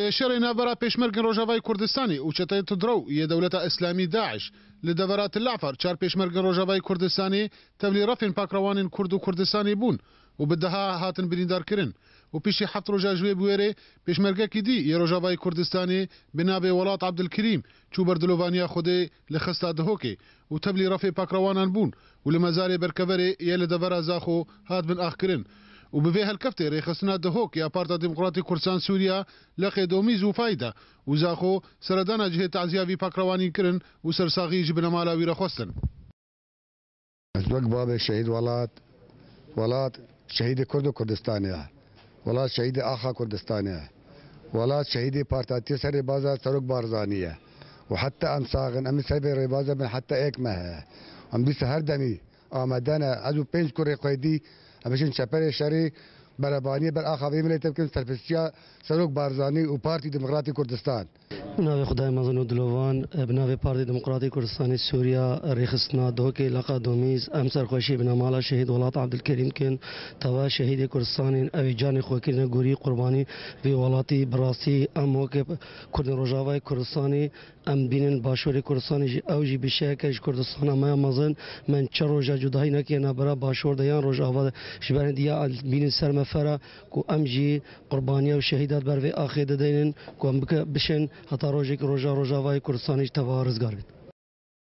د شر نابرا پېشمرګ روجاوای کوردستاني او چته تدرو یه دولت اسلامی داعش لدورات لعفر چار پېشمرګ روجاوای کردستانی تبلی رفن پاکروان و کردستانی بون و بدها هاتن بریندار کردن. و پیش حفظ رجا جوی بویره پیشمرگه کی دی یه رجاوای کردستانی بنابه ولاد عبدالکریم چو بردلوانیا خوده لخستا دهوکه و تبلی رفین پاکروانان بون و لمزار برکوره یه لدوره زاخو هات بن آخرین. و بەێ هەلکەفتێ ڕێخستنا دەهۆک یاپارتا دیموکراتی کورسان سووریا لە قێدۆمی زوفایدا وزاخۆ سەردانە جهێت تازیاوی پاکراوانی کردن و سەرساغیژ بنەمالاوی رەخواستن. وەک بابێ شەید وڵات وڵات شەید کورد و کوردستانە وڵات شەید ئاخا کوردستانە وڵات شەیدی پارتاتی سەری بازار سەرک بارزانە و حتا ئەمساغن ئەمی سەبێ ڕێبازە من حتا ئێکمە هەیە ئەم بیسە هەردەمی ئامادەە ئەز و پێنج کوڕێ قوێدی بشین چپر شری. برابانی بر آخاوی ملی تبکن سرپرستیا سروک بارزانی و پارتی دموکراتی کردستان بناوی خدای مزن و دلوان بناوی پارتی دموکراتی کردستانی سوریا ریخستنا دو که لقا دومیز ام سرخوشی بنامالا شهید ولات عبدالکریم کن توا شهید کردستان اوی جان خوکرن گوری قربانی وی ولاتی براستی ام وکه کردن روجاوای کردستانی ام بینن باشوری کردستانی جی او جی بشه کش کردستان ما مزن من چه روجا جدایی نکیه نبرا باشور دیان روجاوا جبرن دیا بینن سرمف نفره کو ام جی قربانی او شهیدات بر وی اخی ددینن کو ام بشن هتا روجک روجا روجا وای کورسانی تبارز گارید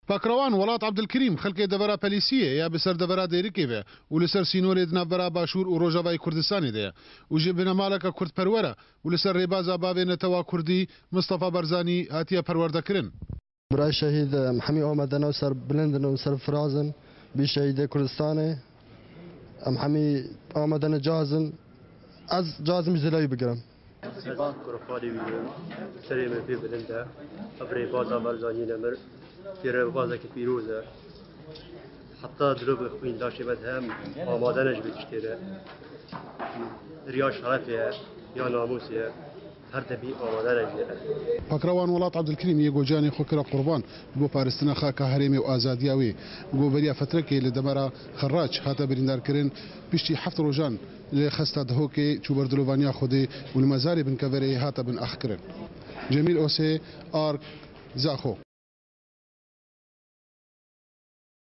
پاکروان وڵات عبدکریم خەکێ دەبرا پلیسیە یا بەسەر دەبرا دەیرکێوێ و لەسەر سینۆلێ دنابرا باشوور و ڕۆژەوای کوردستانی دەیە وژێ بنەمالەکە کوردپەروەرە و لەسەر ڕێبازا باوێنەتەوە کوردی مستەفا بەرزانی هاتیە پەروەردەکردن برای شەهید محەمی ئۆمەدەنەوە سەر بلندن و سەر فرازن بیشەهیدە کوردستانی ام همه آمدن جازم از جازم جلوی بگیرم سیبان کرفالی ویدیم سری من پی بلنده ابری بازا مرزانی نمر تیره بازا که پیروزه حتی درو اخوین خوین داشته بد هم آمادنش بکشتیره ریاش حرفیه یا ناموسیه هەردەبی ئەوەدارە پاکراوان وڵات عبدکرمی گۆجانی خۆکرە قوربان بۆ پارستنەخا کە هەرێمی و ئازادیاوی گۆبەریا فترەکەی لە دەبارە خەڕاج هاتە بریندارکردن پشتی هەفت ڕۆژان لێ خستا دهۆکێ چوبەردلووانیا خودی ولمەزاری بنکەڤەرەی هاتە بن ئەخکردن. جمیل ئۆسێ ئارک زاخۆ.